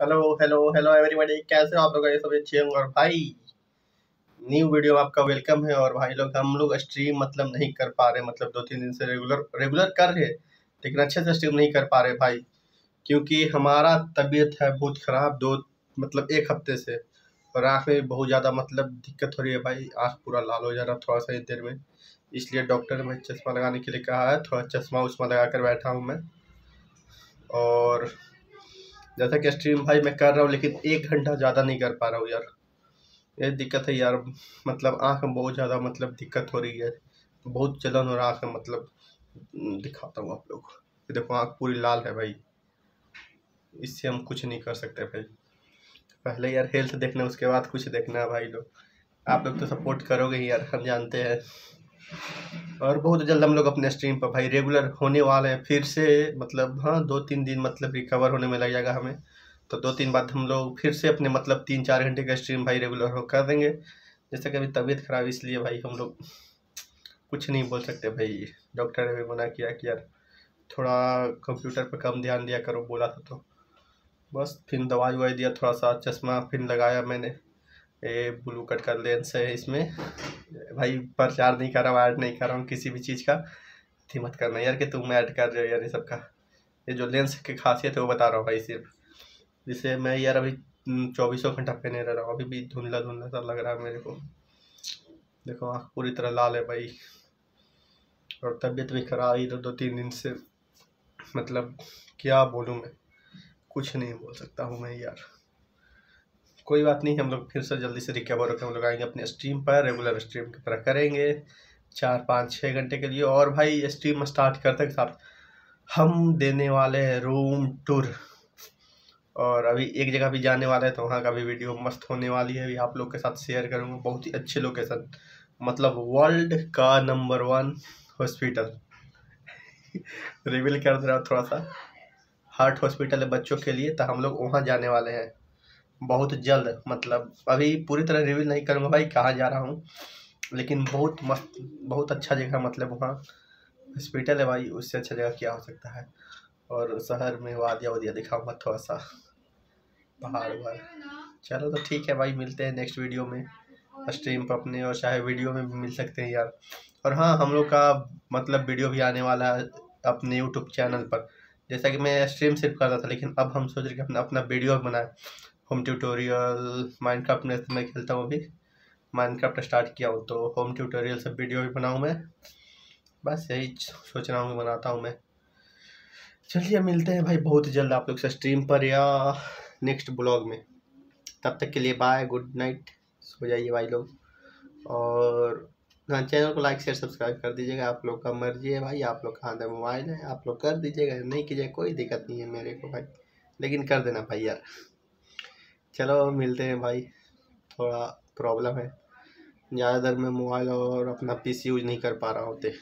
Hello hello hello everybody कैसे हो आप लोग? सब अच्छे होंगे। और भाई न्यू वीडियो में आपका वेलकम है। और भाई लोग, हम लोग स्ट्रीम मतलब नहीं कर पा रहे। मतलब दो तीन दिन से रेगुलर रेगुलर कर रहे लेकिन अच्छे से स्ट्रीम नहीं कर पा रहे भाई। क्योंकि हमारा तबीयत है बहुत ख़राब दो मतलब एक हफ़्ते से। और आँख में बहुत ज़्यादा मतलब दिक्कत हो रही है भाई। आँख पूरा लाल हो जा रहा थोड़ा सा ही देर में। इसलिए डॉक्टर ने चश्मा लगाने के लिए कहा है। थोड़ा चश्मा उश्मा लगा कर बैठा हूँ मैं। और जैसा कि स्ट्रीम भाई मैं कर रहा हूँ, लेकिन एक घंटा ज़्यादा नहीं कर पा रहा हूँ यार। ये दिक्कत है यार मतलब आँख में बहुत ज़्यादा मतलब दिक्कत हो रही है। बहुत जलन हो रहा आँख मतलब दिखाता हूँ आप लोग देखो, आँख पूरी लाल है भाई। इससे हम कुछ नहीं कर सकते भाई। पहले यार हेल्थ देखना, उसके बाद कुछ देखना है भाई लोग। आप लोग तो सपोर्ट करोगे ही यार, हम जानते हैं। और बहुत जल्द हम लोग अपने स्ट्रीम पर भाई रेगुलर होने वाले हैं। फिर से मतलब हाँ दो तीन दिन मतलब रिकवर होने में लग जाएगा हमें। तो दो तीन बाद हम लोग फिर से अपने मतलब तीन चार घंटे का स्ट्रीम भाई रेगुलर हो कर देंगे। जैसे कि अभी तबीयत ख़राब इसलिए भाई हम लोग कुछ नहीं बोल सकते भाई। डॉक्टर ने भी मना किया कि यार थोड़ा कंप्यूटर पर कम ध्यान दिया करो, बोला था तो। बस फिर दवाई ववाई दिया, थोड़ा सा चश्मा फिर लगाया मैंने। ये ब्लू कट का लेंस है इसमें। भाई, प्रचार नहीं कर रहा हूँ, ऐड नहीं कर रहा हूँ किसी भी चीज़ का। थी मत करना यार कि तुम ऐड कर रहे हो यार ये सब का। ये जो लेंस की खासियत है वो बता रहा हूँ भाई सिर्फ़। जिसे मैं यार अभी चौबीसों घंटा पहने रह रहा हूँ। अभी भी धुंधला धुंधला सा लग रहा है मेरे को। देखो, आँख पूरी तरह लाल है भाई। और तबीयत भी खराब ही दो तीन दिन से। मतलब क्या बोलूँ मैं? कुछ नहीं बोल सकता हूँ मैं यार। कोई बात नहीं, हम लोग फिर से जल्दी से रिकवर होकर हम लोग आएँगे अपने स्ट्रीम पर रेगुलर स्ट्रीम की तरह करेंगे। चार, पाँच छः घंटे के लिए। और भाई स्ट्रीम स्टार्ट करते साथ हम देने वाले हैं रूम टूर और अभी एक जगह भी जाने वाले हैं तो वहाँ का भी वीडियो मस्त होने वाली है। अभी आप लोग के साथ शेयर करूँगा, बहुत ही अच्छे लोकेशन मतलब वर्ल्ड का नंबर वन हॉस्पिटल रिवील कर दे रहा थोड़ा सा। हार्ट हॉस्पिटल है बच्चों के लिए तो हम लोग वहाँ जाने वाले हैं। बहुत जल्द मतलब अभी पूरी तरह रिवील नहीं करूँगा भाई कहाँ जा रहा हूँ, लेकिन बहुत मस्त, बहुत अच्छा जगह मतलब वहाँ हॉस्पिटल है भाई, उससे अच्छा जगह क्या हो सकता है। और शहर में वादिया वदिया दिखाऊँगा थोड़ा सा पहाड़ वहाड़। चलो तो ठीक है भाई, मिलते हैं नेक्स्ट वीडियो में स्ट्रीम पर अपने, और चाहे वीडियो में भी मिल सकते हैं यार। और हाँ हम लोग का मतलब वीडियो भी आने वाला है अपने यूट्यूब चैनल पर। जैसा कि मैं स्ट्रीम सिर्फ़ करता था, लेकिन अब हम सोच रहे कि अपना अपना वीडियो बनाए। होम ट्यूटोरियल माइनक्राफ्ट में मैं खेलता हूँ अभी। माइनक्राफ्ट स्टार्ट किया हूँ तो होम ट्यूटोरियल सब वीडियो भी बनाऊँ मैं। बस यही सोच रहा हूँ बनाता हूँ मैं। चलिए मिलते हैं भाई बहुत जल्द आप लोग से स्ट्रीम पर या नेक्स्ट ब्लॉग में। तब तक के लिए बाय गुड नाइट सो जाइए भाई लोग। और हाँ चैनल को लाइक शेयर सब्सक्राइब कर दीजिएगा। आप लोग का मर्ज़ी है भाई। आप लोग का हाथ मोबाइल है। आप लोग कर दीजिएगा। नहीं कीजिए कोई दिक्कत नहीं है मेरे को भाई। लेकिन कर देना भाई यार। चलो मिलते हैं भाई। थोड़ा प्रॉब्लम है। ज़्यादातर मैं मोबाइल और अपना पीसी यूज़ नहीं कर पा रहा होते